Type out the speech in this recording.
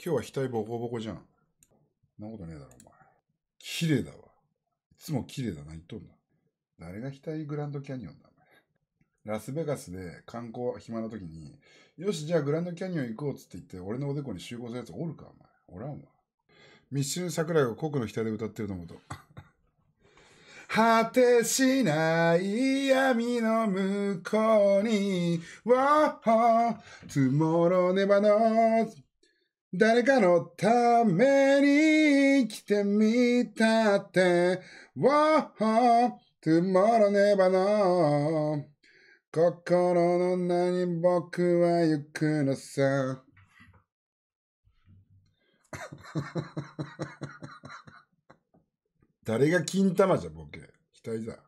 今日は額ボコボコじゃん。なことねえだろ、お前。綺麗だわ。いつも綺麗だな、言っとんだ。誰が額グランドキャニオンだ、お前。ラスベガスで観光暇な時に、よし、じゃあグランドキャニオン行こうっつって言って、俺のおでこに集合するやつおるか、お前。おらんわ。密集桜井が国の額で歌ってると思うと。果てしない闇の向こうに、わあ、tomorrow never knows 誰かのために来てみたって、わあ、tomorrow never know. 心の何僕は行くのさ。誰が金玉じゃボケ。額だ。